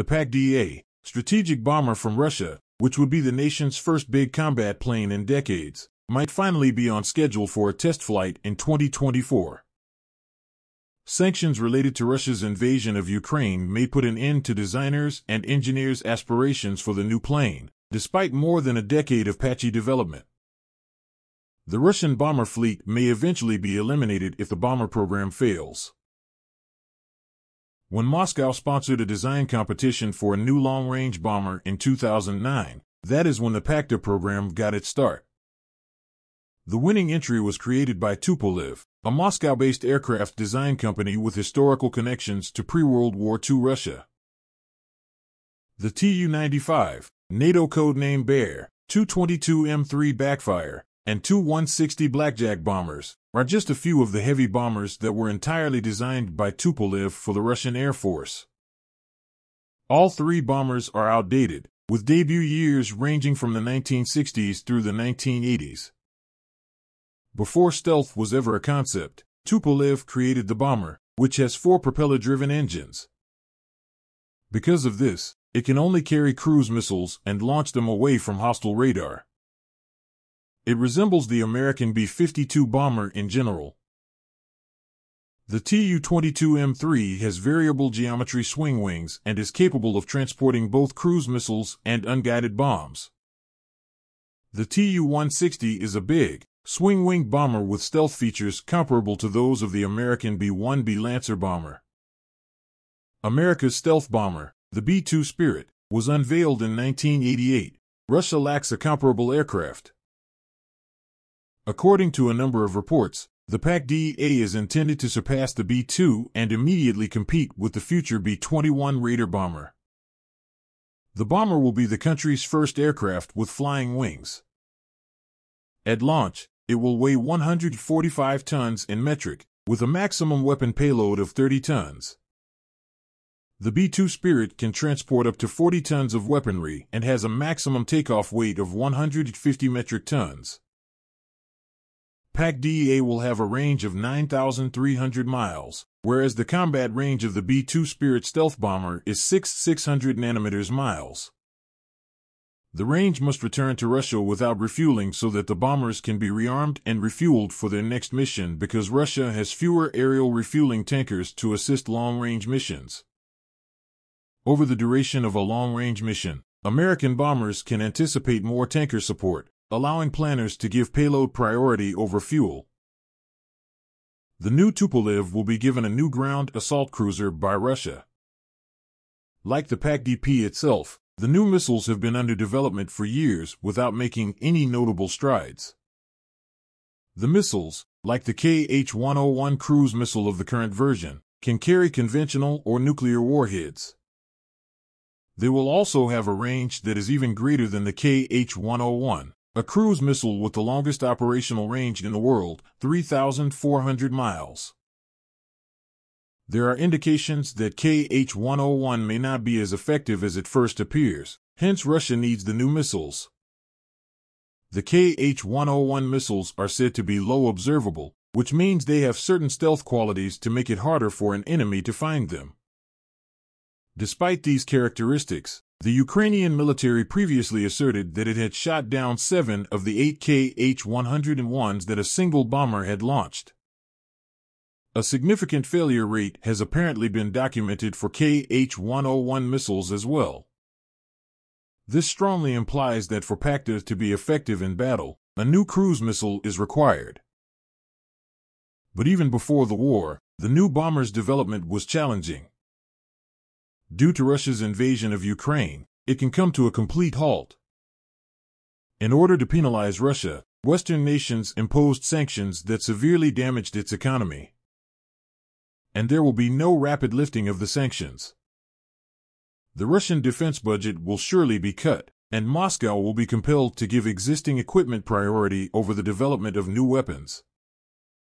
the PAK-DA, strategic bomber from Russia, which would be the nation's first big combat plane in decades, might finally be on schedule for a test flight in 2024. Sanctions related to Russia's invasion of Ukraine may put an end to designers' and engineers' aspirations for the new plane, despite more than a decade of patchy development. The Russian bomber fleet may eventually be eliminated if the bomber program fails. When Moscow sponsored a design competition for a new long range bomber in 2009, that is when the PAK-DA program got its start. The winning entry was created by Tupolev, a Moscow based aircraft design company with historical connections to pre World War II Russia. The Tu 95, NATO codename Bear, Tu-22M3 Backfire, and Tu-160 Blackjack bombers are just a few of the heavy bombers that were entirely designed by Tupolev for the Russian Air Force. All three bombers are outdated, with debut years ranging from the 1960s through the 1980s. Before stealth was ever a concept, Tupolev created the bomber, which has four propeller-driven engines. Because of this, it can only carry cruise missiles and launch them away from hostile radar. It resembles the American B-52 bomber in general. The Tu-22M3 has variable geometry swing wings and is capable of transporting both cruise missiles and unguided bombs. The Tu-160 is a big, swing-wing bomber with stealth features comparable to those of the American B-1B Lancer bomber. America's stealth bomber, the B-2 Spirit, was unveiled in 1988. Russia lacks a comparable aircraft. According to a number of reports, the PAK-DA is intended to surpass the B-2 and immediately compete with the future B-21 Raider bomber. The bomber will be the country's first aircraft with flying wings. At launch, it will weigh 145 tons in metric, with a maximum weapon payload of 30 tons. The B-2 Spirit can transport up to 40 tons of weaponry and has a maximum takeoff weight of 150 metric tons. PAK-DA will have a range of 9,300 miles, whereas the combat range of the B-2 Spirit stealth bomber is 6 600 nanometers miles. The range must return to Russia without refueling so that the bombers can be rearmed and refueled for their next mission because Russia has fewer aerial refueling tankers to assist long-range missions. Over the duration of a long-range mission, American bombers can anticipate more tanker support, allowing planners to give payload priority over fuel. The new Tupolev will be given a new ground assault cruiser by Russia. Like the PAK-DA itself, the new missiles have been under development for years without making any notable strides. The missiles, like the KH-101 cruise missile of the current version, can carry conventional or nuclear warheads. They will also have a range that is even greater than the KH-101, a cruise missile with the longest operational range in the world, 3,400 miles. There are indications that KH-101 may not be as effective as it first appears, hence Russia needs the new missiles. The KH-101 missiles are said to be low observable, which means they have certain stealth qualities to make it harder for an enemy to find them. Despite these characteristics, the Ukrainian military previously asserted that it had shot down seven of the eight KH-101s that a single bomber had launched. A significant failure rate has apparently been documented for KH-101 missiles as well. This strongly implies that for PAK-DA to be effective in battle, a new cruise missile is required. But even before the war, the new bomber's development was challenging. Due to Russia's invasion of Ukraine, it can come to a complete halt. In order to penalize Russia, Western nations imposed sanctions that severely damaged its economy. And there will be no rapid lifting of the sanctions. The Russian defense budget will surely be cut, and Moscow will be compelled to give existing equipment priority over the development of new weapons.